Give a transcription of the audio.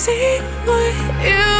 see what you